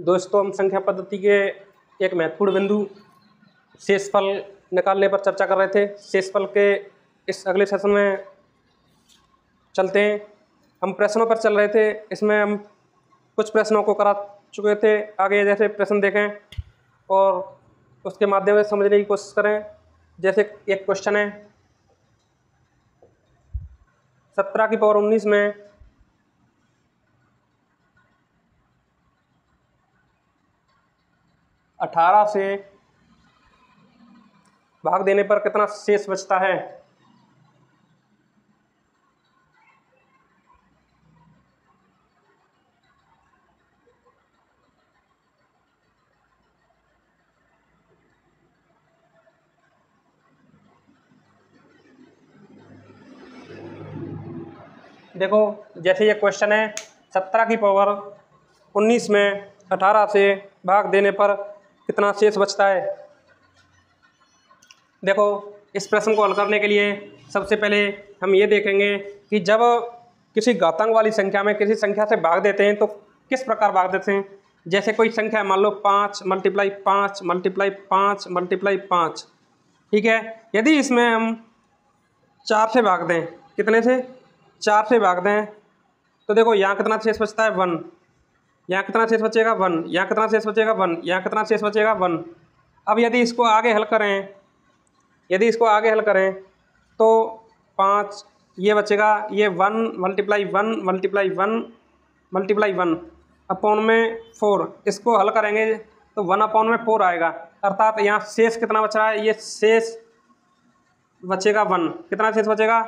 दोस्तों, हम संख्या पद्धति के एक महत्वपूर्ण बिंदु, शेषफल निकालने पर चर्चा कर रहे थे। शेषफल के इस अगले सेशन में चलते हैं। हम प्रश्नों पर चल रहे थे। इसमें हम कुछ प्रश्नों को करा चुके थे। आगे जैसे प्रश्न देखें और उसके माध्यम से समझने की कोशिश करें। जैसे एक क्वेश्चन है, सत्रह की पावर उन्नीस में अठारह से भाग देने पर कितना शेष बचता है? देखो, जैसे ये क्वेश्चन है, सत्रह की पावर उन्नीस में अठारह से भाग देने पर कितना शेष बचता है? देखो, इस प्रश्न को हल करने के लिए सबसे पहले हम ये देखेंगे कि जब किसी घातांक वाली संख्या में किसी संख्या से भाग देते हैं तो किस प्रकार भाग देते हैं? जैसे कोई संख्या मान लो पाँच मल्टीप्लाई पाँच मल्टीप्लाई पाँच मल्टीप्लाई पाँच। ठीक है? यदि इसमें हम चार से भाग दें, कितने से? चार से भाग दें। तो देखो, यहाँ कितना शेष बचता है? वन। यहाँ कितना शेष बचेगा? वन। यहाँ कितना शेष बचेगा? वन। यहाँ कितना शेष बचेगा? वन। अब यदि इसको आगे हल करें, यदि इसको आगे हल करें तो पाँच, ये बचेगा, ये one multiply one multiply one multiply one upon में फोर। इसको हल करेंगे तो वन अपॉन में फोर आएगा। अर्थात यहाँ शेष कितना बच रहा है? ये शेष बचेगा वन। कितना शेष बचेगा?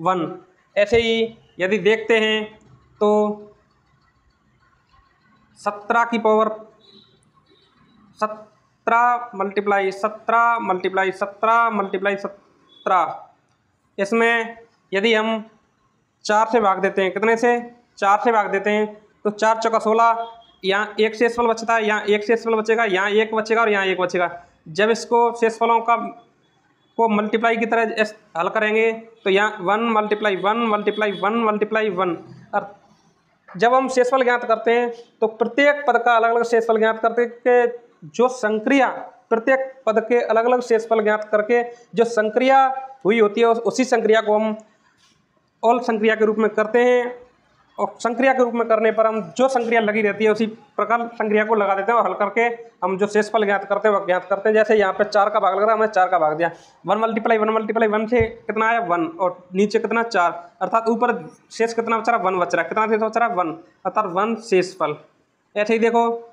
वन। ऐसे ही यदि देखते हैं तो सत्रह की पावर सत्रह मल्टीप्लाई सत्रह मल्टीप्लाई सत्रह मल्टीप्लाई सत्रह। इसमें यदि हम चार से भाग देते हैं, कितने से? चार से भाग देते हैं तो चार चौका सोलह, यहाँ एक शेषफल बचता है, यहाँ एक शेषफल बचेगा, यहाँ एक बचेगा और यहाँ एक बचेगा। जब इसको शेषफलों का, को मल्टीप्लाई की तरह हल करेंगे तो यहाँ one multiply one multiply one multiply one और जब हम शेषफल ज्ञात करते हैं तो प्रत्येक पद का अलग अलग शेषफल ज्ञात करते के जो संक्रिया, प्रत्येक पद के अलग अलग शेषफल ज्ञात करके जो संक्रिया हुई होती है, उसी संक्रिया को हम ऑल संक्रिया के रूप में करते हैं। और संक्रिया के रूप में करने पर हम जो संक्रिया लगी रहती है, उसी प्रकार संक्रिया को लगा देते हैं और हल करके हम जो शेषफल ज्ञात करते हैं, वह ज्ञात करते हैं। जैसे यहाँ पे चार का भाग लग रहा है हमने चार का भाग दिया। One multiply one multiply one से कितना आया? वन। और नीचे कितना? चार। अर्थात ऊपर शेष कितना बच रहा? वन बच रहा कितना शेष बच रहा? वन। अर्थात वन शेषफल। ऐसे ही देखो,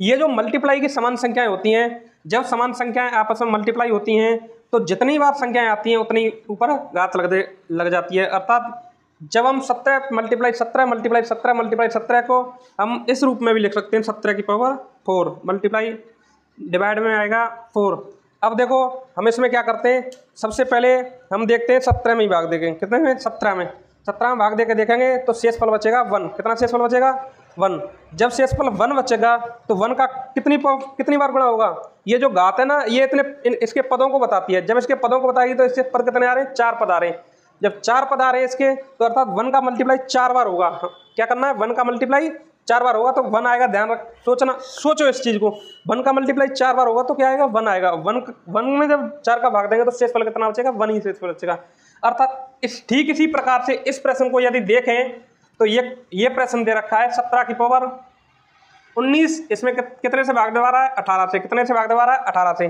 ये जो मल्टीप्लाई की समान संख्याएँ होती हैं, जब समान संख्याएँ आपस में मल्टीप्लाई होती हैं तो जितनी बार संख्याएँ आती हैं, उतनी ऊपर घात लग लग जाती है। अर्थात जब हम सत्रह मल्टीप्लाई सत्रह मल्टीप्लाई सत्रह मल्टीप्लाई सत्रह को हम इस रूप में भी लिख सकते हैं, सत्रह की पावर फोर मल्टीप्लाई डिवाइड में आएगा फोर अब देखो, हम इसमें क्या करते हैं? सबसे पहले हम देखते हैं सत्रह में ही भाग देंगे कितने में? सत्रह में। सत्रह में भाग दे देखेंगे तो शेष फल बचेगा वन कितना शेष फल बचेगा? वन जब शेषफल वन बचेगा तो वन का कितनी कितनी बार गुणा होगा? ये जो घात है ना, ये इतने इसके पदों को बताती है। जब इसके पदों को बताएगी तो इससे पद कितने आ रहे हैं? चार पद आ रहे हैं। जब चार पद आ रहे हैं इसके तो अर्थात वन का मल्टीप्लाई चार बार होगा। क्या करना है? वन का मल्टीप्लाई चार बार होगा तो वन आएगा, ध्यान रख, सोचना, सोचो इस चीज़ को। वन का मल्टीप्लाई चार बार होगा तो क्या आएगा? वन आएगा। वन वन में जब चार का भाग देंगे तो शेषफल कितना बचेगा? वन ही शेषफल बचेगा। अर्थात इस, ठीक इसी प्रकार से इस प्रश्न को यदि देखें तो ये ये प्रश्न दे रखा है सत्रह की पावर उन्नीस, इसमें कितने से भाग दबा रहा है? अठारह से। कितने से भाग दबा रहा है? अठारह से।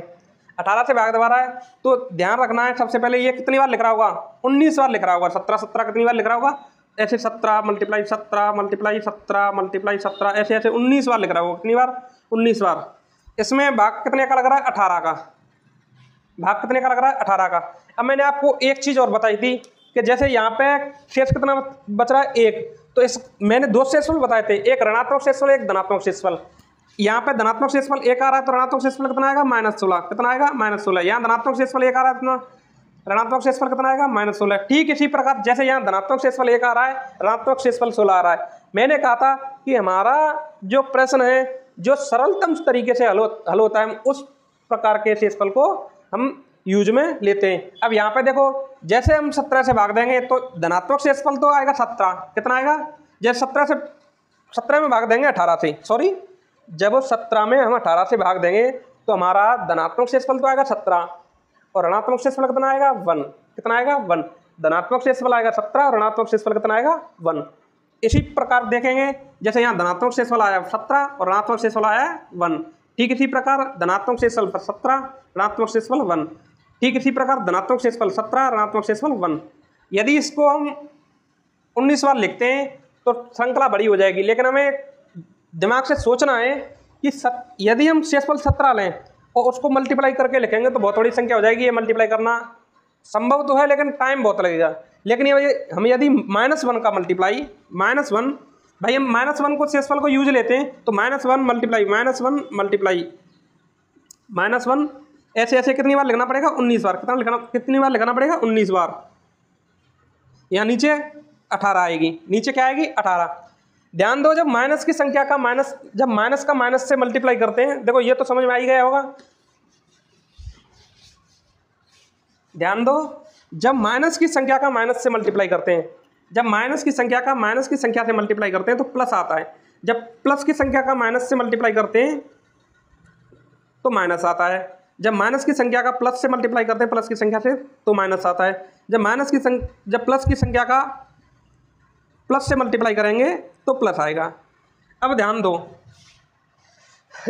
अठारह से भाग दबा रहा है। तो ध्यान रखना है, सबसे पहले ये कितनी बार लिख रहा होगा? उन्नीस बार लिख रहा होगा। सत्रह सत्रह कितनी बार लिख रहा होगा? ऐसे सत्रह मल्टीप्लाई सत्रह मल्टीप्लाई सत्रह मल्टीप्लाई सत्रह, ऐसे ऐसे उन्नीस बार लिख रहा होगा। कितनी बार? उन्नीस बार। इसमें भाग कितने का लग रहा है? अठारह का। भाग कितने का लग रहा है? अठारह का। अब मैंने आपको एक चीज़ और बताई थी कि जैसे यहाँ पे शेष कितना बच रहा है? एक। तो इस, मैंने दो शेषफल बताए थे। एक ऋणात्मक शेषफल, एक धनात्मक शेषफल। यहाँ पे धनात्मक शेषफल एक आ रहा है तो ऋणात्मक शेषफल कितना आएगा? माइनस सोलह। कितना आएगा? माइनस सोलह। यहाँ धनात्मक शेषफल एक आ रहा है इतना ऋणात्मक शेषफल कितना आएगा? माइनस सोलह। ठीक इसी प्रकार जैसे यहाँ धनात्मक शेषफल एक आ रहा है, ऋणात्मक शेषफल सोलह आ रहा है। मैंने कहा था कि हमारा जो प्रश्न है, जो सरलतम तरीके से हल हल होता है उस प्रकार के शेषफल को हम यूज़ में लेते हैं। अब यहाँ पे देखो, जैसे हम सत्रह से भाग देंगे तो धनात्मक शेषफल तो आएगा सत्रह। कितना आएगा? जैसे सत्रह से, सत्रह में भाग देंगे अठारह से। सॉरी जब सत्रह में हम अठारह से भाग देंगे तो हमारा धनात्मक शेषफल तो आएगा सत्रह, और ऋणात्मक शेषफल कितना आएगा? वन। कितना आएगा? वन। धनात्मक शेषफल आएगा सत्रह और ऋणात्मक शेषफल कितना आएगा? वन। इसी प्रकार देखेंगे, जैसे यहाँ धनात्मक शेषफल आया सत्रह, और ऋणात्मक शेषफल आया वन। ठीक इसी प्रकार धनात्मक शेषफल सत्रह, ऋणात्मक शेषफल वन। ठीक इसी प्रकार धनात्मक शेषफल सत्रह, ऋणात्मक शेषफल वन। यदि इसको हम उन्नीस बार लिखते हैं तो श्रृंखला बड़ी हो जाएगी, लेकिन हमें दिमाग से सोचना है कि सत, यदि हम शेषफल सत्रह लें और उसको मल्टीप्लाई करके लिखेंगे तो बहुत बड़ी संख्या हो जाएगी ये मल्टीप्लाई करना। संभव तो है लेकिन टाइम बहुत लगेगा। लेकिन ये हम यदि माइनस वन का मल्टीप्लाई माइनस वन भाई हम माइनस वन को शेषफल को यूज़ लेते हैं तो minus one multiply minus one multiply minus one ऐसे ऐसे कितनी बार लिखना पड़ेगा? उन्नीस बार। कितना लिखना कितनी बार लिखना पड़ेगा? उन्नीस बार। यहाँ नीचे अठारह आएगी। नीचे क्या आएगी? अठारह। ध्यान दो, जब माइनस की संख्या का माइनस, जब माइनस का माइनस से मल्टीप्लाई करते हैं, देखो ये तो समझ में आई गया होगा। ध्यान दो, जब माइनस की संख्या का माइनस से मल्टीप्लाई करते हैं, जब माइनस की संख्या का माइनस की संख्या से मल्टीप्लाई करते हैं तो प्लस आता है। जब प्लस की संख्या का माइनस से मल्टीप्लाई करते हैं तो माइनस आता है। जब माइनस की संख्या का प्लस से मल्टीप्लाई करते हैं, प्लस की संख्या से तो माइनस आता है। जब माइनस की संख्या जब प्लस की संख्या का प्लस से मल्टीप्लाई करेंगे तो प्लस आएगा। अब ध्यान दो।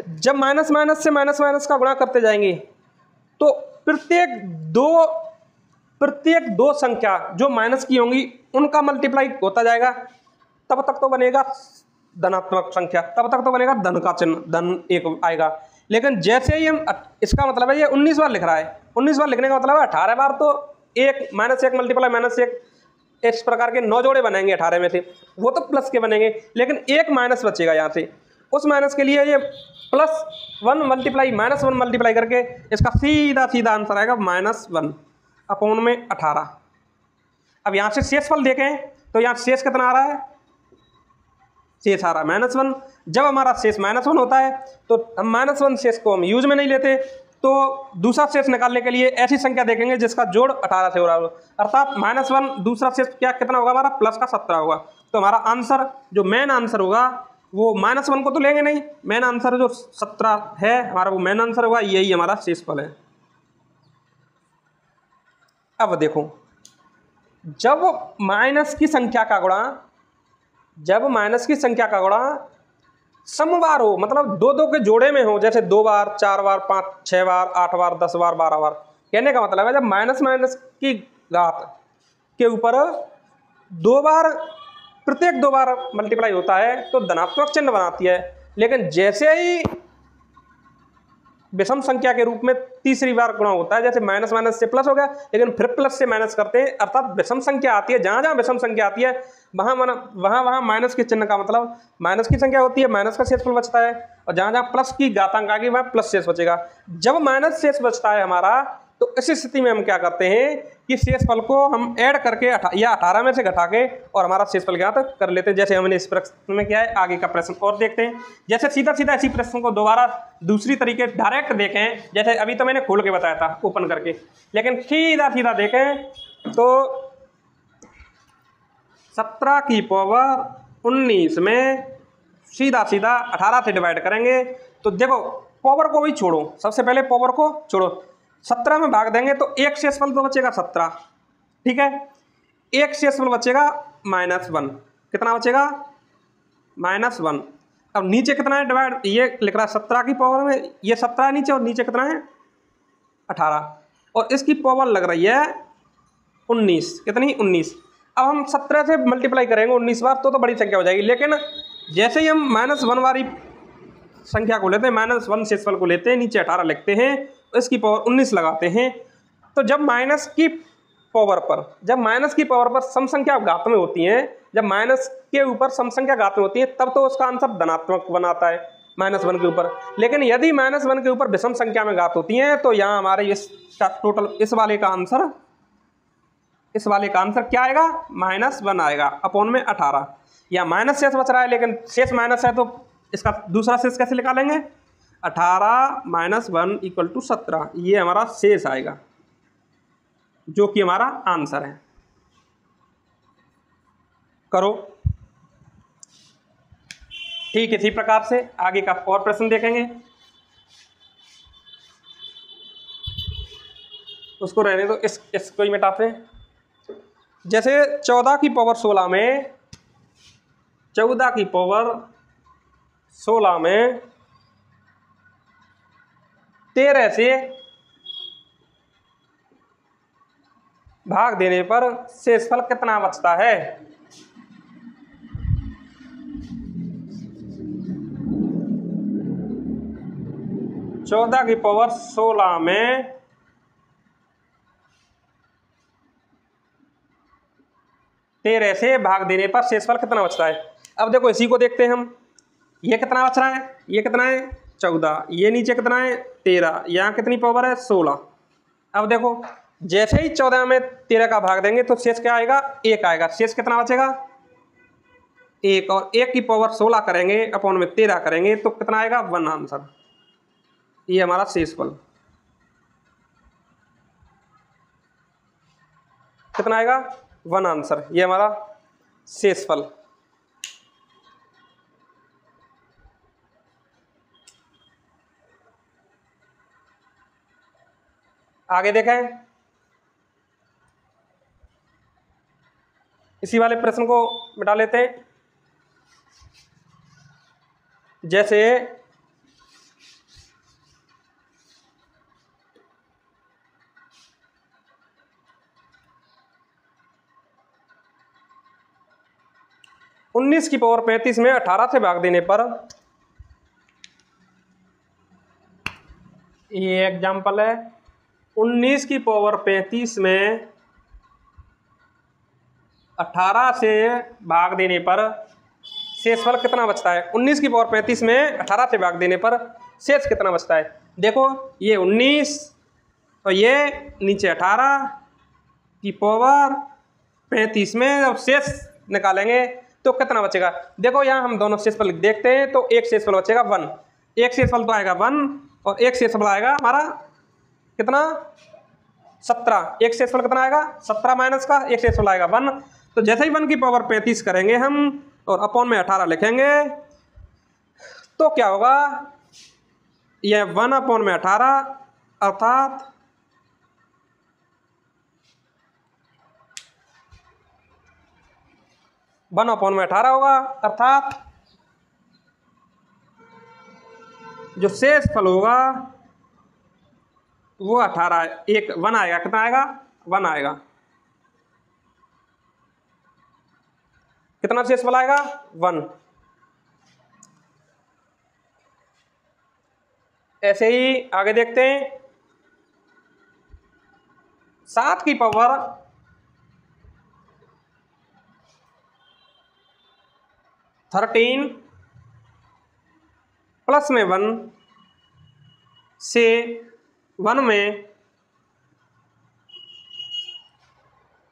जब माइनस माइनस से माइनस माइनस का गुणा करते जाएँगे तो प्रत्येक दो प्रत्येक दो संख्या जो माइनस की होंगी, उनका मल्टीप्लाई होता जाएगा। तब तक तो बनेगा धनात्मक संख्या, तब तक तो बनेगा धन का चिन्ह, धन एक आएगा। लेकिन जैसे ही हम, इसका मतलब है ये उन्नीस बार लिख रहा है। उन्नीस बार लिखने का मतलब है अठारह बार तो एक, माइनस एक मल्टीप्लाई माइनस एक। इस प्रकार के नौ जोड़े बनेंगे अठारह में से। वो तो प्लस के बनेंगे, लेकिन एक माइनस बचेगा यहाँ से। उस माइनस के लिए ये plus one multiply minus one multiply करके इसका सीधा सीधा आंसर आएगा माइनस वन अपॉन में अठारह। अब यहाँ से शेष फल देखें तो यहाँ शेष कितना आ रहा है? शेष आ रहा है। माइनस वन जब हमारा शेष माइनस वन होता है तो हम माइनस वन शेष को हम यूज़ में नहीं लेते तो दूसरा शेष निकालने के लिए ऐसी संख्या देखेंगे जिसका जोड़ अठारह से हो रहा हो। अर्थात माइनस वन दूसरा शेष क्या कितना होगा हमारा? प्लस का सत्रह होगा। तो हमारा आंसर जो मेन आंसर होगा, वो माइनस वन को तो लेंगे नहीं। मेन आंसर जो सत्रह है, हमारा वो मेन आंसर होगा। यही हमारा शेष फल है। अब देखो, जब माइनस की संख्या का गुणा, जब माइनस की संख्या का गुणा समवार हो मतलब दो दो के जोड़े में हो, जैसे दो बार, चार बार, पाँच छः बार, आठ बार, दस बार, बारह बार। कहने का मतलब है जब माइनस माइनस की घात के ऊपर दो बार, प्रत्येक दो बार मल्टीप्लाई होता है तो धनात्मक चिन्ह बनाती है। लेकिन जैसे ही विषम संख्या के रूप में तीसरी बार गुणा होता है, जैसे माइनस माइनस से प्लस हो गया, लेकिन फिर प्लस से माइनस करते हैं, अर्थात विषम संख्या आती है, जहाँ जहाँ विषम संख्या आती है, वहाँ वहाँ वहाँ माइनस के चिन्ह का मतलब माइनस की संख्या होती है, माइनस का शेषफल बचता है, और जहाँ जहाँ प्लस की घातांक आगे, वहाँ प्लस शेष बचेगा। जब माइनस शेष बचता है हमारा इस स्थिति में हम क्या करते हैं कि शेष फल को हम ऐड करके या अठारह में से घटा के और हमारा शेष फल ज्ञात कर लेते हैं। जैसे हमने इस प्रश्न में किया है, आगे का प्रश्न और देखते हैं। जैसे सीधा सीधा इसी प्रश्न को दोबारा दूसरी तरीके डायरेक्ट देखें, जैसे अभी तो मैंने खोल के बताया था ओपन करके। लेकिन सीधा सीधा देखें तो सत्रह की पावर उन्नीस में सीधा सीधा अठारह से डिवाइड करेंगे। तो देखो पावर को भी छोड़ो। सबसे पहले पावर को छोड़ो। सत्रह में भाग देंगे तो एक शेषफल तो बचेगा सत्रह। ठीक है? एक शेषफल बचेगा माइनस वन। कितना बचेगा? Minus one. अब नीचे कितना है? डिवाइड ये लिख रहा है सत्रह की पावर में। ये सत्रह नीचे और नीचे कितना है? अठारह। और इसकी पावर लग रही है उन्नीस। कितनी? उन्नीस। अब हम सत्रह से मल्टीप्लाई करेंगे उन्नीस बार तो तो बड़ी संख्या हो जाएगी। लेकिन जैसे ही हम माइनस वन वाली संख्या को लेते हैं माइनस वन शेषफल को लेते हैं, नीचे अठारह लिखते हैं इसकी पावर उन्नीस लगाते हैं। तो जब माइनस की पावर पर, जब माइनस की पावर पर सम संख्या घात में होती हैं, जब माइनस के ऊपर सम संख्या घात में होती है, तब तो उसका आंसर धनात्मक बनाता है माइनस वन के ऊपर। लेकिन यदि माइनस वन के ऊपर विषम संख्या में घात होती हैं तो यहाँ हमारे इस टोटल इस वाले का आंसर इस वाले का आंसर क्या आएगा? माइनस वन आएगा अपोन में अठारह। या माइनस शेष बच रहा है, लेकिन शेष माइनस है तो इसका दूसरा शेष कैसे निकालेंगे? अठारह माइनस वन इक्वल टू सत्रह, ये हमारा शेष आएगा, जो कि हमारा आंसर है। करो। ठीक, इसी प्रकार से आगे का और प्रश्न देखेंगे। उसको रहने दो, इस इसको ही मिटाते हैं। जैसे चौदह की पावर सोलह में, चौदह की पावर सोलह में तेरह से भाग देने पर शेषफल कितना बचता है? चौदह की पावर सोलह में तेरह से भाग देने पर शेषफल कितना बचता है? अब देखो, इसी को देखते हैं हम। ये कितना बच रहा है? ये कितना है? चौदह। ये नीचे कितना है? तेरह। यहाँ कितनी पावर है? सोलह। अब देखो, जैसे ही चौदह में तेरह का भाग देंगे तो शेष क्या आएगा? एक आएगा। शेष कितना बचेगा? एक। और एक की पावर सोलह करेंगे अपॉन में तेरह करेंगे तो कितना आएगा? वन आंसर ये हमारा शेष फल कितना आएगा? वन आंसर ये हमारा शेष फल आगे देखें इसी वाले प्रश्न को मिटा लेते हैं। जैसे उन्नीस की पावर पैंतीस में अठारह से भाग देने पर ये एग्ज़ाम्पल है। उन्नीस की पावर पैंतीस में अठारह से भाग देने पर शेषफल कितना बचता है? उन्नीस की पावर पैंतीस में अठारह से भाग देने पर शेष कितना बचता है? देखो, ये उन्नीस और ये नीचे अठारह की पावर पैंतीस में जब शेष निकालेंगे तो कितना बचेगा? देखो, यहाँ हम दोनों शेषफल देखते हैं तो एक शेषफल बचेगा वन। एक शेषफल तो आएगा वन और एक शेषफल आएगा हमारा कितना? सत्रह। एक शेषफल कितना आएगा? सत्रह माइनस का, एक शेषफल आएगा। वन। तो जैसे ही वन की पावर पैंतीस करेंगे हम, और अपॉन में अठारह लिखेंगे तो क्या होगा? यह वन अपॉन में अठारह, अर्थात वन अपॉन में अठारह होगा, अर्थात जो शेष फल होगा वो अठारह, एक, वन आएगा, कितना आएगा? वन आएगा। कितना शेष वाला आएगा? वन। ऐसे ही आगे देखते हैं। सात की पावर थर्टीन प्लस में वन से वन में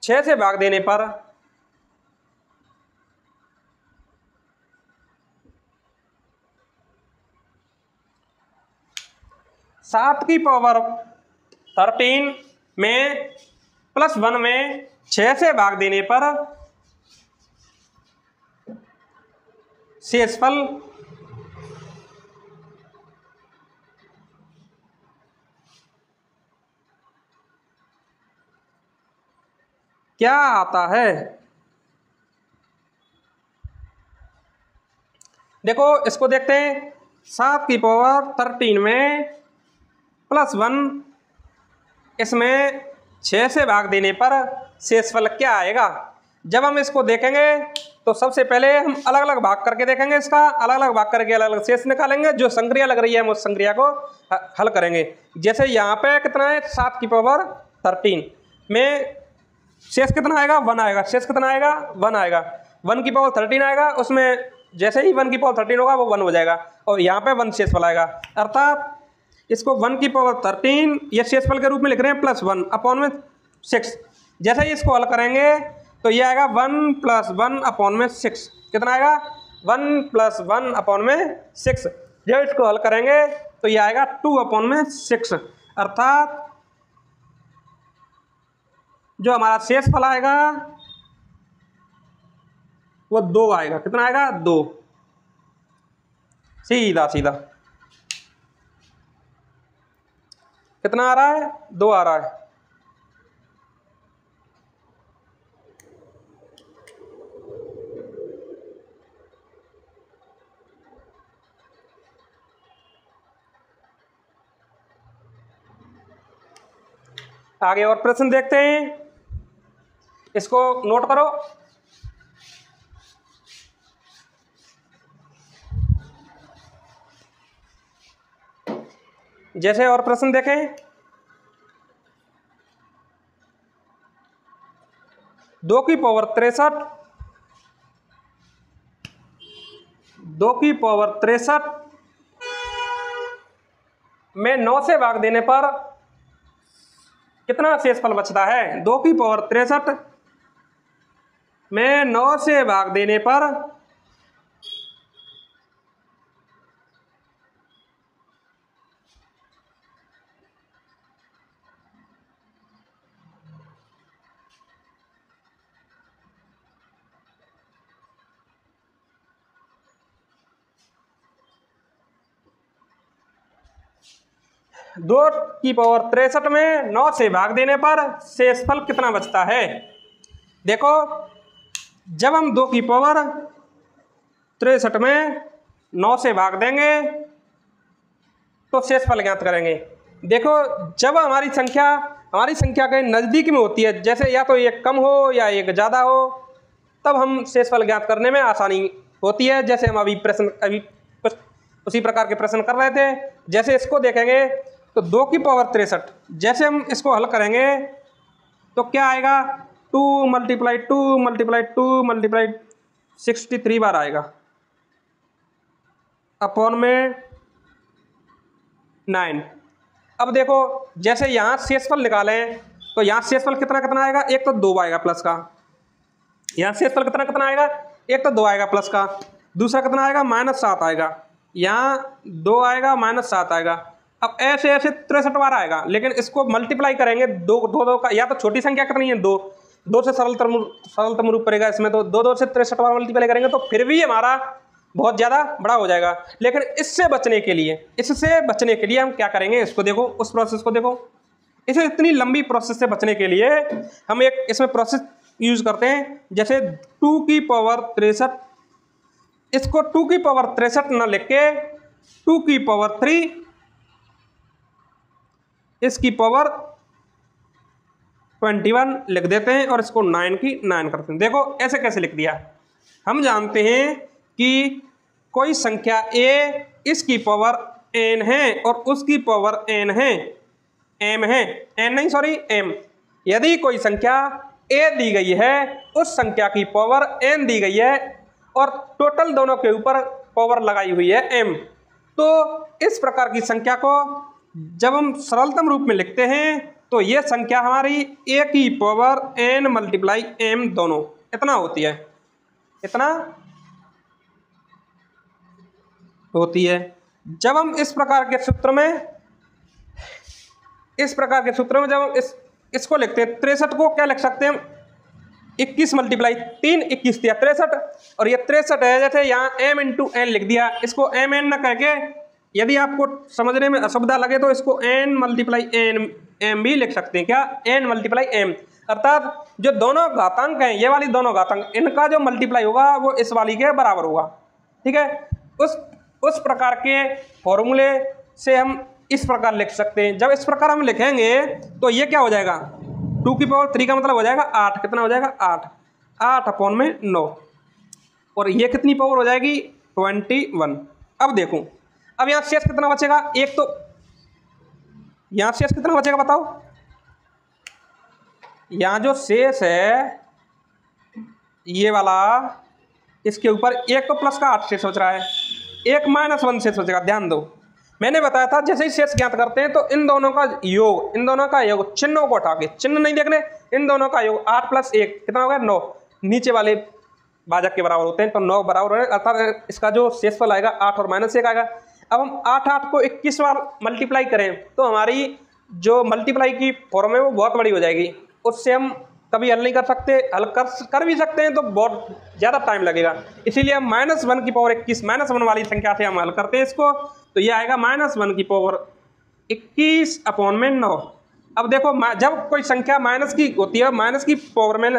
छः से भाग देने पर सात की पावर थर्टीन में प्लस वन में छः से भाग देने पर शेषफल क्या आता है? देखो, इसको देखते हैं। सात की पावर थर्टीन में प्लस वन इसमें छः से भाग देने पर शेषफल क्या आएगा? जब हम इसको देखेंगे तो सबसे पहले हम अलग अलग भाग करके देखेंगे इसका। अलग अलग भाग करके अलग अलग शेष निकालेंगे। जो संक्रिया लग रही है, हम उस संक्रिया को हल करेंगे। जैसे यहाँ पे कितना है? सात की पावर थर्टीन में शेष कितना आएगा? वन आएगा। शेष कितना आएगा? वन आएगा। वन की पावर थर्टीन आएगा, उसमें जैसे ही वन की पावर थर्टीन होगा, वो वन हो जाएगा और यहाँ पे वन शेषफल आएगा। अर्थात इसको वन की पावर थर्टीन, ये शेषफल के रूप में लिख रहे हैं, प्लस वन अपॉन में सिक्स। जैसे ही इसको हल करेंगे तो ये आएगा वन प्लस वन अपॉन में सिक्स। कितना आएगा? वन प्लस वन अपॉन में सिक्स। जब इसको हल करेंगे तो ये आएगा टू अपॉन में सिक्स। अर्थात जो हमारा शेष फल आएगा, वो दो आएगा। कितना आएगा? दो। सीधा सीधा। कितना आ रहा है? दो आ रहा है। आगे और प्रश्न देखते हैं। इसको नोट करो। जैसे और प्रश्न देखें। दो की पावर तिरसठ। दो की पावर तिरसठ। में नौ से भाग देने पर कितना शेषफल बचता है? दो की पावर तिरसठ। में नौ से भाग देने पर दो की पावर तिरसठ में नौ से भाग देने पर शेषफल कितना बचता है? देखो जब हम दो की पावर तिरसठ में नौ से भाग देंगे तो शेषफल ज्ञात करेंगे। देखो, जब हमारी संख्या हमारी संख्या के नज़दीक में होती है, जैसे या तो एक कम हो या एक ज़्यादा हो, तब हम शेषफल ज्ञात करने में आसानी होती है। जैसे हम अभी प्रश्न, अभी उसी प्रकार के प्रश्न कर रहे थे। जैसे इसको देखेंगे तो दो की पावर तिरसठ, जैसे हम इसको हल करेंगे तो क्या आएगा? Two multiply two multiply two multiply sixty three बार आएगा। अपॉन में नाइन। अब देखो, जैसे यहाँ शेषफल निकालें तो यहाँ शेषफल कितना कितना आएगा? एक तो दो आएगा प्लस का। यहाँ शेषफल कितना कितना आएगा? एक तो दो आएगा प्लस का। दूसरा कितना आएगा? माइनस सात आएगा। यहाँ दो आएगा, माइनस सात आएगा। अब ऐसे ऐसे तिरसठ बार आएगा, लेकिन इसको मल्टीप्लाई करेंगे, दो दो दो का, या तो छोटी संख्या कितनी है? दो। दो से सरलतम सरलतम रूप पड़ेगा इसमें तो दो दो से तिरसठ बार मल्टीप्लाई करेंगे तो फिर भी हमारा बहुत ज़्यादा बड़ा हो जाएगा। लेकिन इससे बचने के लिए, इससे बचने के लिए हम क्या करेंगे, इसको देखो, उस प्रोसेस को देखो। इसे इतनी लंबी प्रोसेस से बचने के लिए हम एक, इसमें प्रोसेस यूज़ करते हैं, जैसे टू की पावर तिरसठ। इसको टू की पावर तिरसठ न लिख के टू की पावर थ्री इसकी पावर ट्वेंटी वन लिख देते हैं और इसको नाइन की नाइन करते हैं। देखो, ऐसे कैसे लिख दिया? हम जानते हैं कि कोई संख्या ए इसकी पावर एन है और उसकी पावर एन है। एम है। एन नहीं सॉरी एम यदि कोई संख्या ए दी गई है, उस संख्या की पावर एन दी गई है और टोटल दोनों के ऊपर पावर लगाई हुई है एम तो इस प्रकार की संख्या को जब हम सरलतम रूप में लिखते हैं तो ये संख्या हमारी ए की पावर एन मल्टीप्लाई एम दोनों, इतना होती है। इतना होती है। जब हम इस प्रकार के सूत्र में, इस प्रकार के सूत्र में जब हम इस, इसको लिखते हैं, तिरसठ को क्या लिख सकते हैं हम? इक्कीस मल्टीप्लाई तीन, इक्कीस दिया तिरसठ, और ये तिरसठ है, जैसे यहाँ एम इंटू एन लिख दिया, इसको एम एन न कह के यदि आपको समझने में असुविधा लगे तो इसको एन मल्टीप्लाई एन एम भी लिख सकते हैं। क्या? एन मल्टीप्लाई एम अर्थात जो दोनों घातांक हैं, ये वाली दोनों घातांक, इनका जो मल्टीप्लाई होगा, वो इस वाली के बराबर होगा। ठीक है? उस उस प्रकार के फॉर्मूले से हम इस प्रकार लिख सकते हैं। जब इस प्रकार हम लिखेंगे तो ये क्या हो जाएगा? टू की पावर थ्री का मतलब हो जाएगा आठ। कितना हो जाएगा? आठ। आठ अपॉन में नौ। और ये कितनी पावर हो जाएगी? Twenty one. अब देखूँ। अब यहाँ शेष कितना बचेगा? एक तो यहाँ शेष कितना बचेगा बताओ। यहाँ जो शेष है, ये वाला, इसके ऊपर एक तो प्लस का आठ शेष बच रहा है। एक माइनस वन शेष बचेगा, ध्यान दो। मैंने बताया था, जैसे ही शेष ज्ञात करते हैं तो इन दोनों का योग, इन दोनों का योग चिन्हों को उठा के, चिन्ह नहीं देखने, इन दोनों का योग आठ प्लस एक, कितना हो गया नौ। नीचे वाले भाजक के बराबर होते हैं तो नौ बराबर अर्थात इसका जो शेष शेषफल आएगा, आठ और माइनस एक आएगा। अब हम आठ आठ को इक्कीस बार मल्टीप्लाई करें तो हमारी जो मल्टीप्लाई की फॉर्म है वो बहुत बड़ी हो जाएगी। उससे हम कभी हल नहीं कर सकते, हल कर कर भी सकते हैं तो बहुत ज़्यादा टाइम लगेगा। इसीलिए हम माइनस वन की पावर इक्कीस माइनस वन वाली संख्या से हम हल करते हैं इसको। तो ये आएगा माइनस वन की पावर इक्कीस अपॉन में नौ। अब देखो जब कोई संख्या माइनस की होती है माइनस की पावर में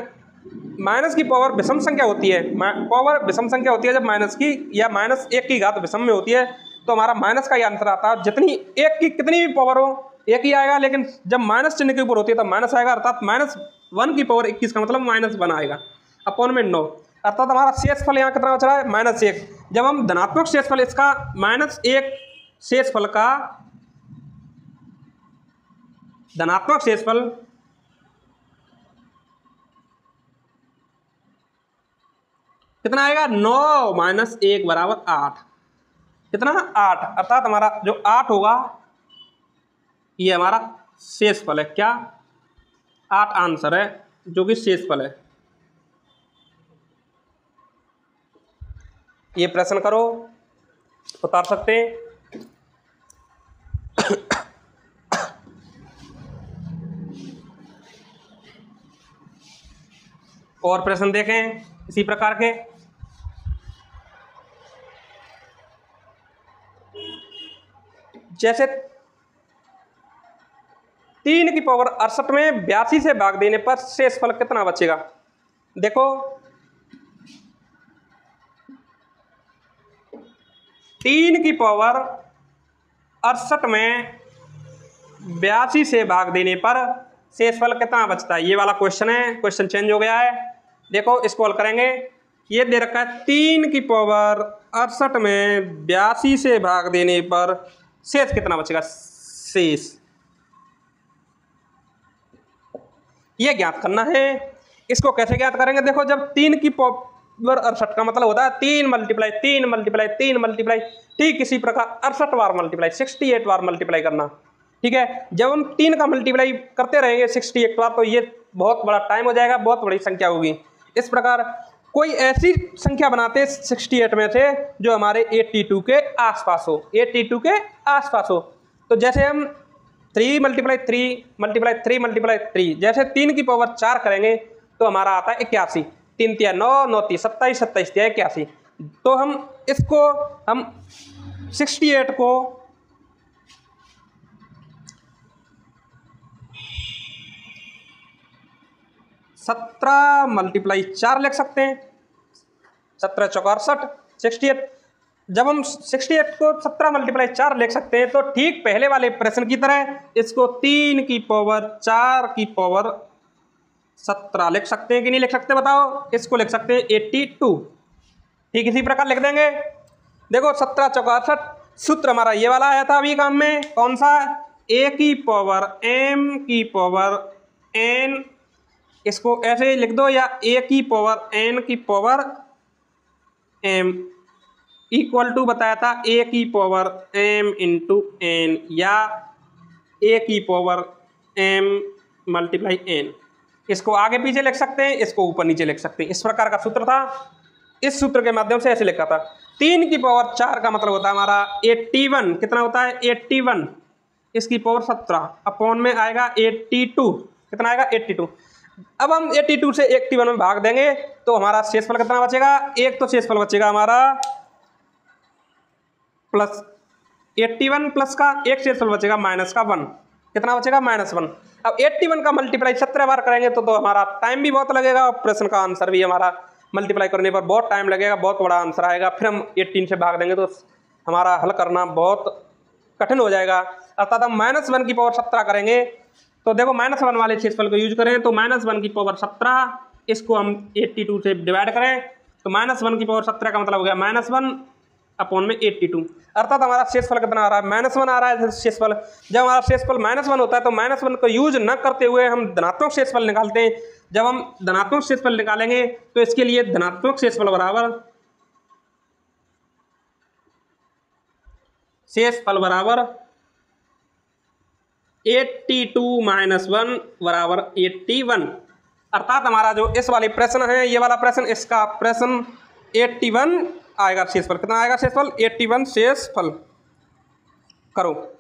माइनस की पावर विषम संख्या होती है। पावर विषम संख्या होती है जब माइनस की, या माइनस एक की घात विषम में होती है तो हमारा माइनस का ही आंसर आता है। जितनी एक की कितनी भी पावर हो, एक ही आएगा, लेकिन जब माइनस चिन्ह के ऊपर होती है तब माइनस आएगा, अर्थात माइनस वन की पावर इक्कीस का मतलब माइनस वन आएगा। अपॉन में नौ, अर्थात हमारा शेष फल यहाँ कितना बच रहा है? माइनस एक। जब हम धनात्मक शेष फल इसका माइनस एक शेष फल का धनात्मक शेष फल कितना आएगा? नौ माइनस एक बराबर आठ। कितना आठ। अर्थात हमारा जो आठ होगा, ये हमारा शेष फल है। क्या? आठ आंसर है, जो कि शेष फल है। ये प्रश्न करो, उतार सकते हैं। और प्रश्न देखें, इसी प्रकार के। जैसे तीन की पावर अड़सठ में बयासी से भाग देने पर शेष फल कितना बचेगा? देखो। तीन की पावर अड़सठ में बयासी से भाग देने पर शेष फल कितना बचता है? ये वाला क्वेश्चन है क्वेश्चन चेंज हो गया है। देखो, इसको हल करेंगे। ये दे रखा है तीन की पावर अड़सठ में बयासी से भाग देने पर शेष कितना बचेगा? शेष ये ज्ञात करना है। इसको कैसे ज्ञात करेंगे? देखो, जब तीन की पावर अड़सठ का मतलब होता है, तीन मल्टीप्लाई तीन मल्टीप्लाई तीन मल्टीप्लाई ठीक इसी प्रकार अड़सठ बार मल्टीप्लाई सिक्सटी एट बार मल्टीप्लाई करना। ठीक है? जब हम तीन का मल्टीप्लाई करते रहेंगे सिक्सटी एट बार तो ये बहुत बड़ा टाइम हो जाएगा, बहुत बड़ी संख्या होगी। इस प्रकार कोई ऐसी संख्या बनाते सिक्सटी एट में से जो हमारे एट्टी टू के आसपास हो, एट्टी टू के आसपास हो। तो जैसे हम three multiply three multiply three multiply three जैसे तीन की पावर चार करेंगे तो हमारा आता है इक्यासी। तीन तिया नौ नौ ती सत्ताईस सत्ताईस तिया इक्यासी। तो हम इसको, हम सिक्सटी एट को सत्रह मल्टीप्लाई चार लिख सकते हैं। सत्रह चौका अड़सठ सिक्सटी एट जब हम सिक्सटी एट को सत्रह मल्टीप्लाई चार लिख सकते हैं तो ठीक पहले वाले प्रश्न की तरह इसको तीन की पावर चार की पावर सत्रह लिख सकते हैं कि नहीं लिख सकते, बताओ। इसको लिख सकते हैं एट्टी टू ठीक, इसी प्रकार लिख देंगे। देखो, सत्रह चौका अड़सठ, सूत्र हमारा ये वाला आया था अभी काम में। कौन सा? ए की पावर एम की पावर एन इसको ऐसे लिख दो या ए की पावर एन की पावर एम इक्वल टू बताया था ए की पावर एम इंटू एन या ए की पावर एम मल्टीप्लाई एन इसको आगे पीछे लिख सकते हैं, इसको ऊपर नीचे लिख सकते हैं। इस प्रकार का सूत्र था। इस सूत्र के माध्यम से ऐसे लिखा था। तीन की पावर चार का मतलब होता है हमारा एट्टी वन कितना होता है? एट्टी वन इसकी पावर सत्रह। अपॉन में आएगा एट्टी टू कितना आएगा? एट्टी टू अब हम एट्टी टू से एट्टी वन में भाग देंगे तो हमारा शेषफल कितना बचेगा? एक तो शेषफल बचेगा हमारा प्लस एट्टी वन प्लस का एक शेषफल बचेगा माइनस का वन। कितना बचेगा? Minus one. अब एट्टी वन का मल्टीप्लाई सत्रह बार करेंगे तो तो हमारा टाइम भी बहुत लगेगा और प्रश्न का आंसर भी हमारा मल्टीप्लाई करने पर बहुत टाइम लगेगा, बहुत बड़ा आंसर आएगा। फिर हम एट्टीन से भाग देंगे तो हमारा हल करना बहुत कठिन हो जाएगा। अर्थात हम माइनस वन की पावर सत्रह करेंगे तो देखो माइनस वन वाले क्षेत्रफल को यूज़ करें तो माइनस वन की पावर सत्रह, इसको हम एट्टी टू से डिवाइड करें तो माइनस वन की पावर सत्रह का मतलब हो गया माइनस वन अपॉन में एट्टी टू अर्थात हमारा शेषफल कितना आ रहा है? माइनस वन आ रहा है शेषफल जब हमारा शेषफल माइनस वन होता है तो माइनस वन को यूज़ न करते हुए हम धनात्मक शेषफल निकालते हैं। जब हम धनात्मक शेषफल निकालेंगे तो इसके लिए धनात्मक शेषफल बराबर शेषफल बराबर एट्टी टू माइनस वन बराबर एट्टी वन। अर्थात हमारा जो इस वाली प्रश्न है, ये वाला प्रश्न, इसका प्रश्न एट्टी वन आएगा शेषफल। कितना आएगा शेषफल? Eighty one शेषफल। करो।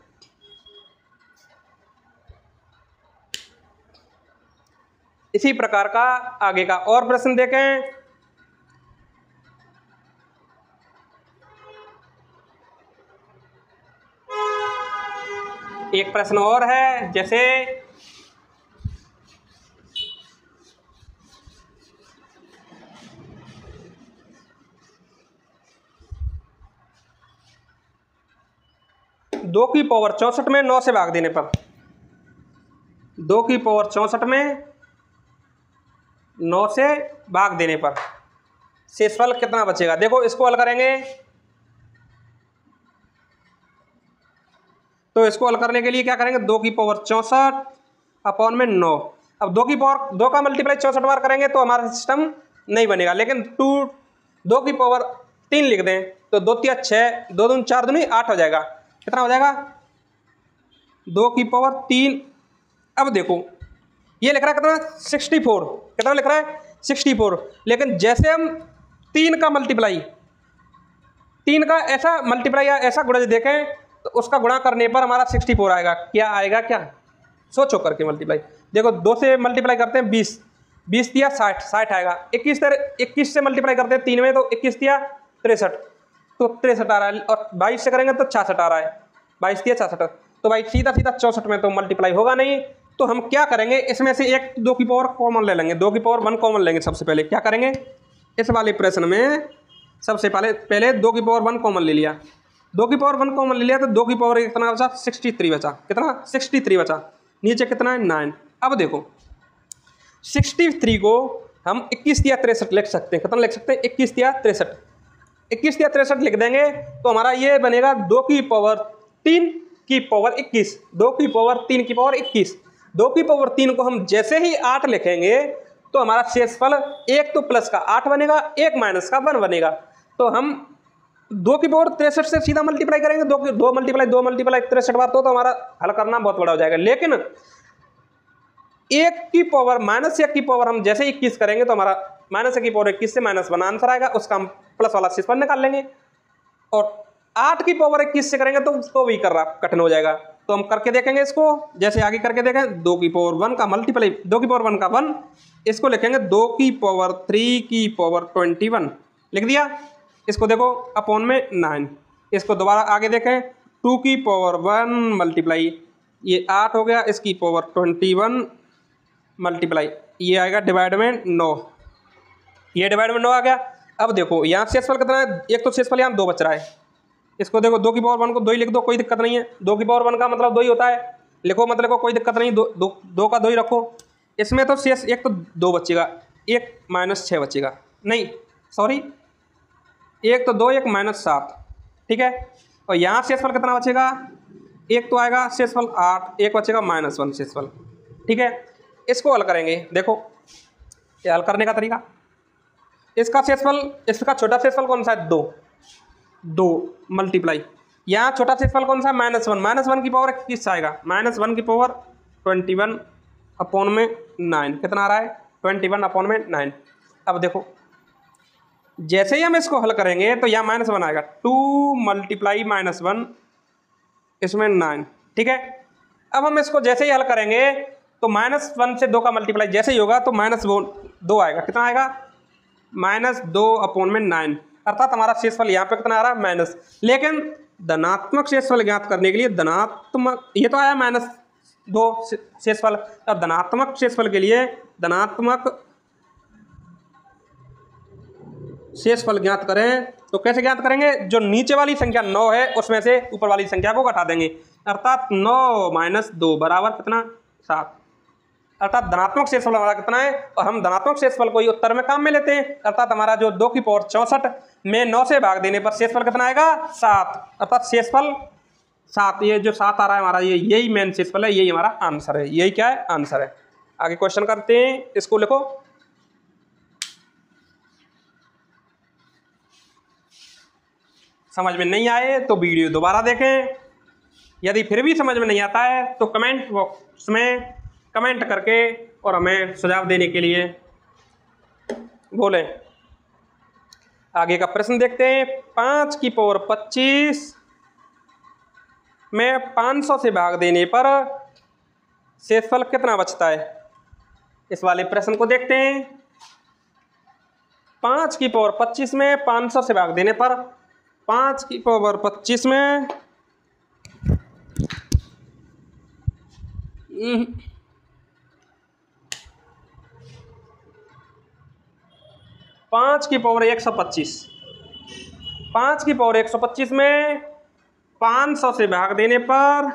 इसी प्रकार का आगे का और प्रश्न देखें। एक प्रश्न और है, जैसे दो की पावर चौसठ में नौ से भाग देने पर। दो की पावर चौसठ में नौ से भाग देने पर। शेषफल कितना बचेगा? देखो, इसको हल करेंगे। तो इसको हल करने के लिए क्या करेंगे? दो की पावर चौंसठ अपॉन में नौ। अब दो की पावर दो का मल्टीप्लाई चौंसठ बार करेंगे तो हमारा सिस्टम नहीं बनेगा। लेकिन टू दो की पावर तीन लिख दें तो दो तिया छः दो दून चार दूनी आठ हो जाएगा। कितना हो जाएगा? दो की पावर तीन। अब देखो, ये लिख रहा है कितना? सिक्सटी फोर कितना लिख रहा है? सिक्सटी फोर लेकिन जैसे हम तीन का मल्टीप्लाई तीन का ऐसा मल्टीप्लाई या ऐसा गुणज देखें तो उसका गुणा करने पर हमारा सिक्सटी फोर आएगा। क्या आएगा क्या? सोचो करके मल्टीप्लाई देखो, दो से मल्टीप्लाई करते हैं बीस। बीस दिया साठ साठ आएगा। इक्कीस तरह इक्कीस से मल्टीप्लाई करते हैं तीन में तो इक्कीस दिया तिरसठ। तो तिरसठ आ रहा है और बाईस से करेंगे तो छियासठ आ रहा है। बाईस दिया छियासठ। तो भाई सीधा सीधा चौसठ में तो मल्टीप्लाई होगा नहीं। तो हम क्या करेंगे? इसमें से एक, दो की पावर कॉमन ले लेंगे। दो की पावर वन कॉमन लेंगे सबसे पहले। क्या करेंगे? इस वाले प्रश्न में सबसे पहले पहले दो की पावर वन कॉमन ले लिया। दो की पावर वन कॉमन ले लिया तो दो की पावर कितना बचा सिक्सटी थ्री बचा। कितना? सिक्सटी थ्री बचा। नीचे कितना है? नाइन अब देखो सिक्सटी थ्री को हम इक्कीस या तिरसठ लिख सकते हैं। कितना लिख सकते हैं? इक्कीस या तिरसठ। इक्कीस या तिरसठ लिख देंगे तो हमारा ये बनेगा दो की पावर तीन की पावर इक्कीस। दो की पावर तीन की पावर इक्कीस। दो की पावर तीन को हम जैसे ही आठ लिखेंगे तो हमारा शेषफल एक तो प्लस का आठ बनेगा, एक माइनस का वन बनेगा। तो हम दो की पावर तिरसठ से सीधा मल्टीप्लाई करेंगे दो की दो मल्टीप्लाई दो मल्टीप्लाई तिरसठ बार तो, तो हमारा हल करना बहुत बड़ा हो जाएगा। लेकिन एक की पावर माइनस एक की पावर हम जैसे इक्कीस करेंगे तो हमारा माइनस एक की पावर इक्कीस से माइनस वन आंसर आएगा उसका हम प्लस वाला सिस्पन निकाल लेंगे। और आठ की पावर इक्कीस से करेंगे तो उसको भी कर रहा कठिन हो जाएगा। तो हम करके देखेंगे इसको जैसे आगे करके देखें दो की पावर वन का मल्टीप्लाई दो की पावर वन का वन इसको लिखेंगे दो की पावर थ्री की पावर ट्वेंटी वन लिख दिया? इसको देखो अपॉन में नाइन इसको दोबारा आगे देखें टू की पावर वन मल्टीप्लाई ये आठ हो गया इसकी पावर ट्वेंटी वन मल्टीप्लाई ये आएगा डिवाइड में नौ. ये डिवाइड में नौ आ गया। अब देखो यहाँ शेषफल कितना है? एक तो शेषफल यहाँ दो बच रहा है। इसको देखो दो की पावर वन को दो ही लिख दो कोई दिक्कत नहीं है। दो की पावर वन का मतलब दो ही होता है। लिखो मतलब लिखो कोई दिक्कत नहीं दो दो, दो का दो ही रखो। इसमें तो शेष एक तो दो बचेगा एक माइनस छः बचेगा। नहीं सॉरी एक तो दो, एक माइनस सात, ठीक है? और यहाँ शेषफल कितना बचेगा? एक तो आएगा शेषफल आठ, एक बचेगा माइनस वन शेषफल, ठीक है? इसको हल करेंगे, देखो, ये हल करने का तरीका। इसका शेषफल, इसका छोटा शेषफल कौन सा है? दो दो मल्टीप्लाई यहाँ छोटा शेषफल कौन सा? है माइनस वन माइनस वन की पावर किस आएगा? माइनस वन की पावर ट्वेंटी वन अपॉन में नाइन, कितना आ रहा है? ट्वेंटी वन अपॉन में नाइन। अब देखो जैसे ही हम इसको हल करेंगे तो यहाँ माइनस वन आएगा। टू मल्टीप्लाई माइनस वन इसमें नाइन ठीक है? अब हम इसको जैसे ही हल करेंगे तो माइनस वन से दो का मल्टीप्लाई जैसे ही होगा तो माइनस वो दो आएगा। कितना आएगा? माइनस दो अपोन में नाइन अर्थात हमारा शेषफल यहाँ पे कितना आ रहा है? माइनस लेकिन धनात्मक शेषफल ज्ञात करने के लिए धनात्मक, ये तो आया माइनस दो शेषफल। अब धनात्मक शेषफल के लिए धनात्मक शेष फल ज्ञात करें। तो कैसे ज्ञात करेंगे? जो नीचे वाली संख्या नौ है, उसमें से ऊपर वाली संख्या को घटा देंगे। अर्थात नौ माइनस दो बराबर कितना? सात। अर्थात धनात्मक शेषफल हमारा कितना है? और हम धनात्मक शेषफल को ही उत्तर में काम में लेते हैं। अर्थात हमारा जो दो की पावर चौंसठ, में नौ से भाग देने पर शेषफल कितना आएगा? सात। अर्थात शेषफल सात, ये जो सात आ रहा है हमारा, ये यही मेन शेषफल है, यही हमारा आंसर है। यही क्या है? आंसर है। आगे क्वेश्चन करते हैं। इसको लिखो। समझ में नहीं आए तो वीडियो दोबारा देखें। यदि फिर भी समझ में नहीं आता है तो कमेंट बॉक्स में कमेंट करके और हमें सुझाव देने के लिए बोलें। आगे का प्रश्न देखते हैं। पाँच की पावर पच्चीस में पाँच सौ से भाग देने पर शेषफल कितना बचता है? इस वाले प्रश्न को देखते हैं। पाँच की पावर पच्चीस में पाँच सौ से भाग देने पर पाँच की पावर पच्चीस में। हम्म, पाँच की पावर एक सौ पच्चीस। पाँच की पावर एक सौ पच्चीस में पाँच सौ से भाग देने पर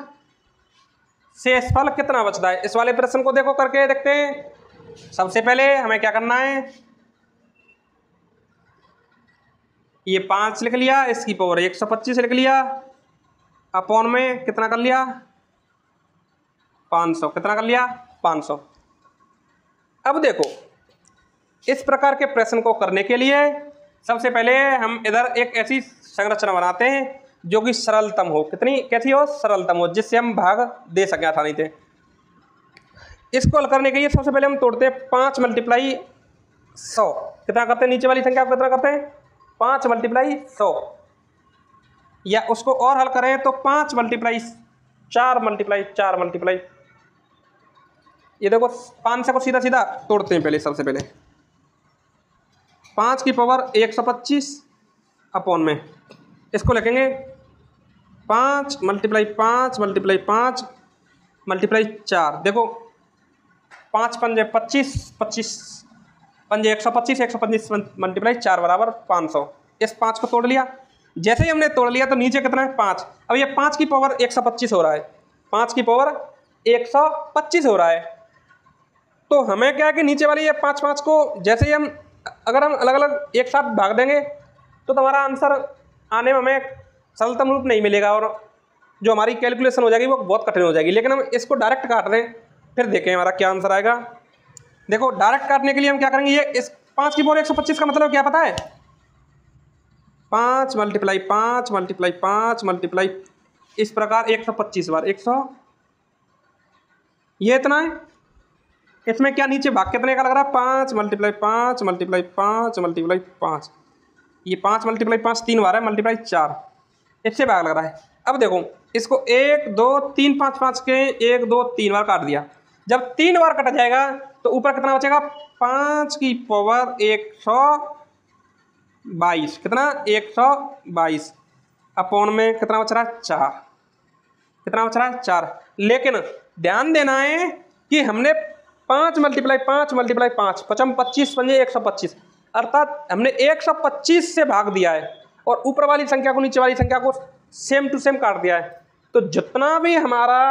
शेषफल कितना बचता है? इस वाले प्रश्न को देखो करके देखते हैं। सबसे पहले हमें क्या करना है? ये पाँच लिख लिया, इसकी पावर एक सौ पच्चीस लिख लिया। अपॉन में कितना कर लिया? पाँच सौ। कितना कर लिया? पाँच सौ। अब देखो, इस प्रकार के प्रश्न को करने के लिए सबसे पहले हम इधर एक ऐसी संरचना बनाते हैं जो कि सरलतम हो। कितनी? कैसी हो सरलतम हो, जिससे हम भाग दे सकें आसानी से। इसको हल करने के लिए सबसे पहले हम तोड़ते हैं पाँच मल्टीप्लाई सौ। कितना करते हैं? नीचे वाली संख्या कितना करते हैं? पाँच मल्टीप्लाई सौ। या उसको और हल करें तो पाँच मल्टीप्लाई चार मल्टीप्लाई चार मल्टीप्लाई ये देखो, पाँच सौ को सीधा सीधा तोड़ते हैं पहले, सबसे पहले। पाँच की पावर एक सौ पच्चीस अपॉन में। इसको लिखेंगे, पाँच मल्टीप्लाई पाँच मल्टीप्लाई पाँच मल्टीप्लाई चार। देखो, पाँच पंजे पच्चीस पच्चीस पंजे एक सौ पच्चीस, एक सौ पच्चीस मल्टीप्लाई चार बराबर पाँच सौ। इस पाँच को तोड़ लिया। जैसे ही हमने तोड़ लिया तो नीचे कितना है? पाँच। अब ये पाँच की पावर एक सौ पच्चीस हो रहा है। पाँच की पावर एक सौ पच्चीस हो रहा है। तो हमें क्या है कि नीचे वाली ये पाँच पाँच को जैसे ही हम अगर हम अलग अलग एक साथ भाग देंगे तो तुम्हारा आंसर आने में हमें सरलतम रूप नहीं मिलेगा और जो हमारी कैलकुलेशन हो जाएगी वो बहुत कठिन हो जाएगी। लेकिन हम इसको डायरेक्ट काट दें, फिर देखें हमारा क्या आंसर आएगा। देखो डायरेक्ट काटने के लिए हम क्या करेंगे? ये इस पाँच की बोल एक सौ पच्चीस का मतलब क्या पता है? पाँच मल्टीप्लाई पाँच मल्टीप्लाई पाँच मल्टीप्लाई इस प्रकार एक सौ पच्चीस बार। एक सौ? ये इतना है? इसमें क्या नीचे भाग कितने का लग रहा है? पाँच मल्टीप्लाई पाँच मल्टीप्लाई पाँच मल्टीप्लाई पाँच। ये पाँच मल्टीप्लाई पाँच तीन बार है मल्टीप्लाई चार। इससे भाग लग रहा है। अब देखो, इसको एक, दो, तीन, पाँच पाँच के एक, दो, तीन बार काट दिया। जब तीन बार कटा जाएगा तो ऊपर कितना बचेगा? पाँच की पावर एक सौ बाईस। कितना? एक सौ बाईस। अपॉन में कितना बच रहा है? चार। कितना बच रहा है? चार। लेकिन ध्यान देना है कि हमने पाँच मल्टीप्लाई पाँच मल्टीप्लाई पाँच, पचम पच्चीस पंजे एक सौ पच्चीस। अर्थात हमने एक सौ पच्चीस से भाग दिया है और ऊपर वाली संख्या को, नीचे वाली संख्या को सेम टू सेम काट दिया है। तो जितना भी हमारा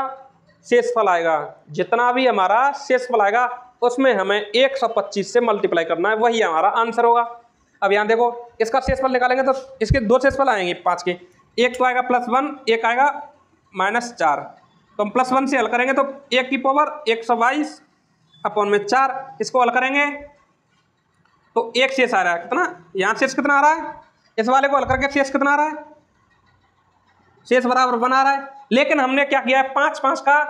शेष फल आएगा, जितना भी हमारा शेष फल आएगा उसमें हमें एक सौ पच्चीस से मल्टीप्लाई करना है, वही हमारा आंसर होगा। अब यहाँ देखो, इसका शेष फल निकालेंगे तो इसके दो शेष फल आएँगे, पाँच के। एक तो आएगा प्लस वन एक आएगा माइनस चार। तो हम प्लस वन से हल करेंगे तो एक की पावर एक सौ बाईस अपॉन में चार, इसको हल करेंगे। तो एक शेष आ रहा है, कितना? यहाँ शेष कितना आ रहा है? इस वाले को हल करके शेष कितना आ रहा है? शेष बराबर बना रहा है। लेकिन हमने क्या किया है? पाँच पाँच का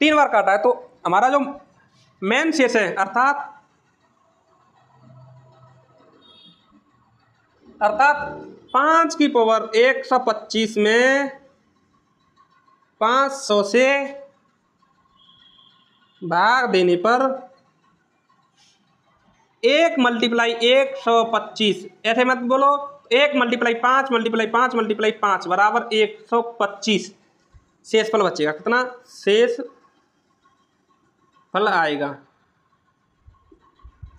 तीन बार काटा है तो हमारा जो मेन शेष है, अर्थात अर्थात पाँच की पावर एक सौ पच्चीस में पाँच सौ से भाग देने पर एक मल्टीप्लाई एक सौ पच्चीस, ऐसे मत बोलो, एक मल्टीप्लाई पाँच मल्टीप्लाई पाँच मल्टीप्लाई पाँच, बराबर एक सौ पच्चीस शेष फल बचेगा, कितना? शेष फल आएगा।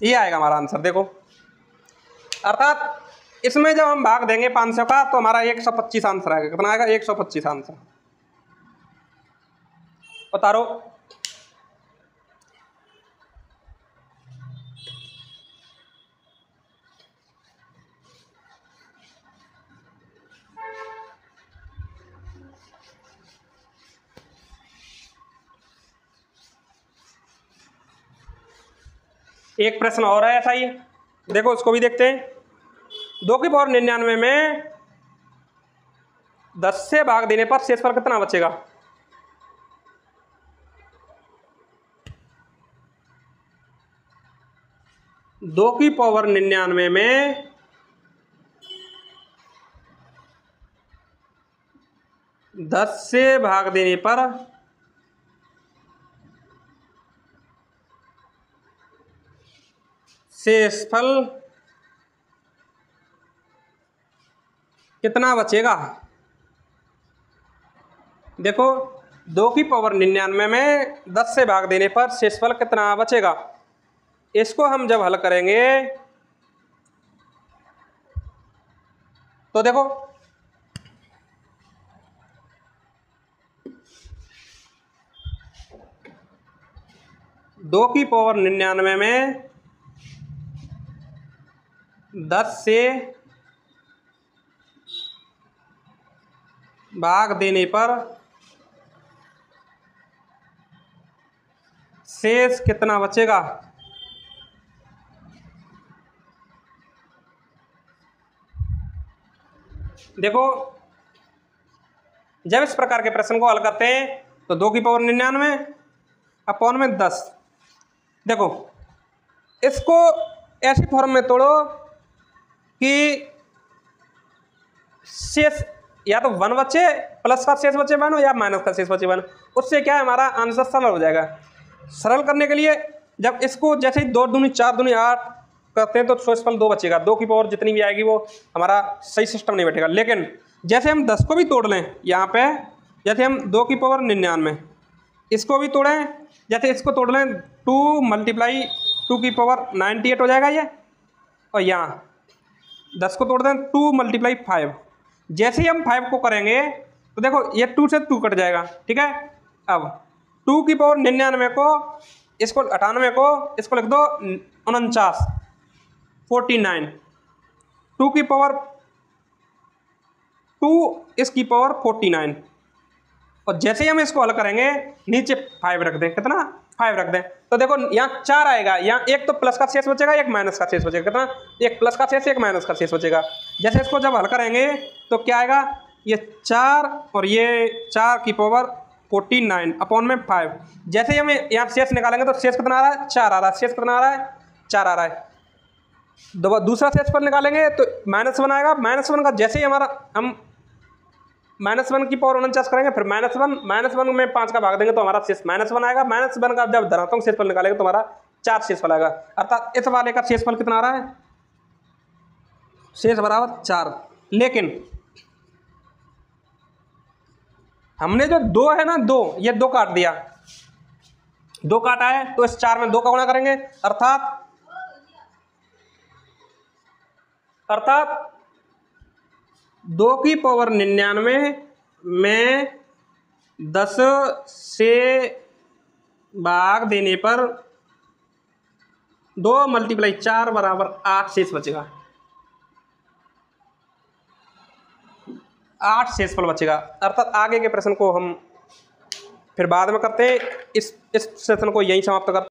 ये आएगा हमारा आंसर, देखो। अर्थात, इसमें जब हम भाग देंगे पाँच सौ का तो हमारा एक सौ पच्चीस आंसर आएगा। कितना आएगा? एक सौ पच्चीस आंसर। उतारो एक प्रश्न और है ऐसा ही देखो, उसको भी देखते हैं। दो की पावर निन्यानवे में दस से भाग देने पर शेष पर कितना बचेगा? दो की पावर निन्यानवे में दस से भाग देने पर शेषफल कितना बचेगा? देखो, दो की पावर निन्यानवे में दस से भाग देने पर शेषफल कितना बचेगा? इसको हम जब हल करेंगे तो देखो, दो की पावर निन्यानवे में दस से भाग देने पर शेष कितना बचेगा? देखो, जब इस प्रकार के प्रश्न को हल करते हैं तो दो की पावर निन्यानवे, अपॉन में दस। देखो, इसको ऐसी फॉर्म में तोड़ो कि शेष या तो वन बचे, प्लस का शेष बचे वन या माइनस का शेष बचे वन। उससे क्या है, हमारा आंसर सरल हो जाएगा। सरल करने के लिए जब इसको जैसे ही दो दूनी चार दूनी आठ करते हैं तो शेषफल दो बचेगा। दो की पावर जितनी भी आएगी, वो हमारा सही सिस्टम नहीं बैठेगा। लेकिन जैसे हम दस को भी तोड़ लें, यहाँ पे जैसे हम दो की पावर निन्यानवे, इसको भी तोड़ें, जैसे इसको तोड़ लें टू मल्टीप्लाई टू की पावर नाइन्टी एट हो जाएगा ये। और यहाँ दस को तोड़ दें टू मल्टीप्लाई फाइव जैसे ही हम फाइव को करेंगे तो देखो, ये टू से टू कट जाएगा, ठीक है? अब टू की पावर निन्यानवे को, इसको अठानवे को, इसको लिख दो, उनचास फोर्टी नाइन टू की पावर टू इसकी पावर फोर्टी नाइन और जैसे ही हम इसको हल करेंगे, नीचे फाइव रख दें, कितना? फाइव रख दें। तो देखो, यहाँ चार आएगा, यहाँ एक तो प्लस का शेष बचेगा, एक माइनस का शेष बचेगा। कितना? एक प्लस का शेष, एक माइनस का शेष बचेगा। जैसे इसको जब हल करेंगे तो क्या आएगा? ये चार और ये चार की पावर फोर्टी नाइन अपॉन में फाइव जैसे ही हम यहाँ शेष निकालेंगे तो शेष कितना आ रहा है? चार आ रहा है। शेष कितना आ रहा है? चार आ रहा है। दूसरा शेष पर निकालेंगे तो माइनस वन आएगा। माइनस वन का जैसे ही हमारा, हम माइनस वन की पावर उनचास करेंगे, फिर माइनस वन माइनस वन में पाँच का भाग देंगे तो हमारा शेष माइनस वन आएगा। माइनस वन का जब धनात्मक शेषफल निकालेंगे तो हमारा चार शेषफल आएगा। अर्थात इस वाले का शेषफल कितना आ रहा है? शेष बराबर चार। लेकिन हमने जो दो है ना, दो, ये दो काट दिया। दो काटा है तो इस चार में दो का गुणा करेंगे। अर्थात अर्थात दो की पावर निन्यानवे, में दस से भाग देने पर दो मल्टीप्लाई चार बराबर आठ शेष बचेगा। आठ शेषफल बचेगा। अर्थात आगे के प्रश्न को हम फिर बाद में करते हैं। इस इस सेशन को यहीं समाप्त करते